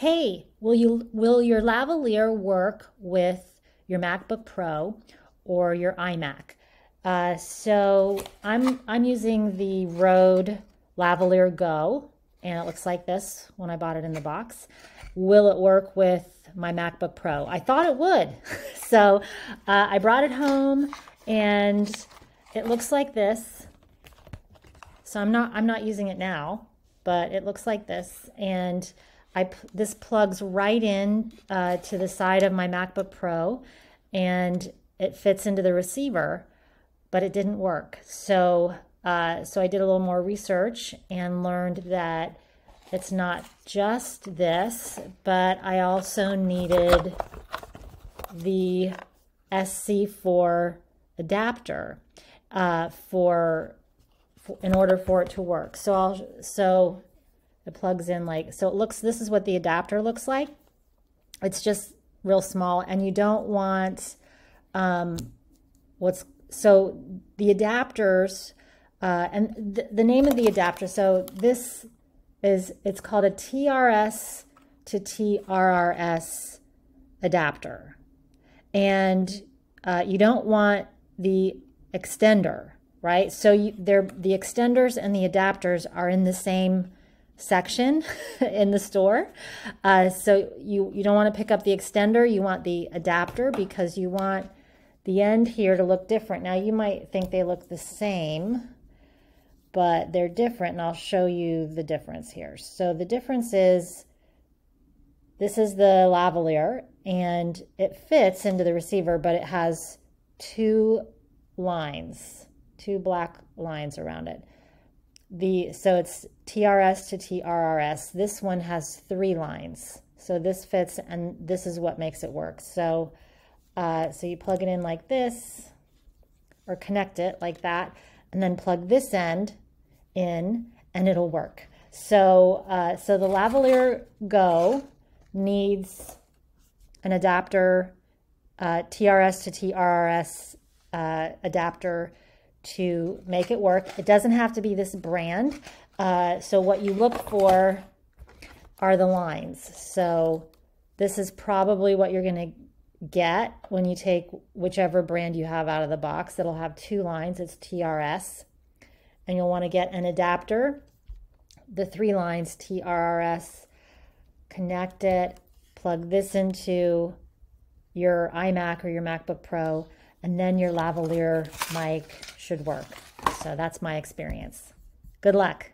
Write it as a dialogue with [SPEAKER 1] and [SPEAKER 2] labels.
[SPEAKER 1] hey, will you will your lavalier work with your MacBook Pro or your iMac? Uh, so I'm I'm using the Rode Lavalier Go, and it looks like this when I bought it in the box. Will it work with my MacBook Pro? I thought it would, so uh, I brought it home, and it looks like this. So I'm not I'm not using it now, but it looks like this, and I this plugs right in uh, to the side of my MacBook Pro, and it fits into the receiver but it didn't work. So, uh, so I did a little more research and learned that it's not just this, but I also needed the SC4 adapter uh, for, for, in order for it to work. So I'll so it plugs in like so it looks. This is what the adapter looks like. It's just real small, and you don't want um, what's so the adapters, uh, and th the name of the adapter, so this is, it's called a TRS to TRRS adapter. And uh, you don't want the extender, right? So you, they're, the extenders and the adapters are in the same section in the store. Uh, so you, you don't want to pick up the extender, you want the adapter because you want the end here to look different. Now you might think they look the same, but they're different and I'll show you the difference here. So the difference is this is the lavalier and it fits into the receiver, but it has two lines, two black lines around it. The So it's TRS to TRRS. This one has three lines. So this fits and this is what makes it work. So uh, so you plug it in like this or connect it like that and then plug this end in and it'll work. So, uh, so the lavalier Go needs an adapter, uh, TRS to TRRS uh, adapter to make it work. It doesn't have to be this brand. Uh, so what you look for are the lines. So this is probably what you're going to get when you take whichever brand you have out of the box. It'll have two lines. It's TRS. And you'll want to get an adapter, the three lines TRRS, connect it, plug this into your iMac or your MacBook Pro, and then your lavalier mic should work. So that's my experience. Good luck.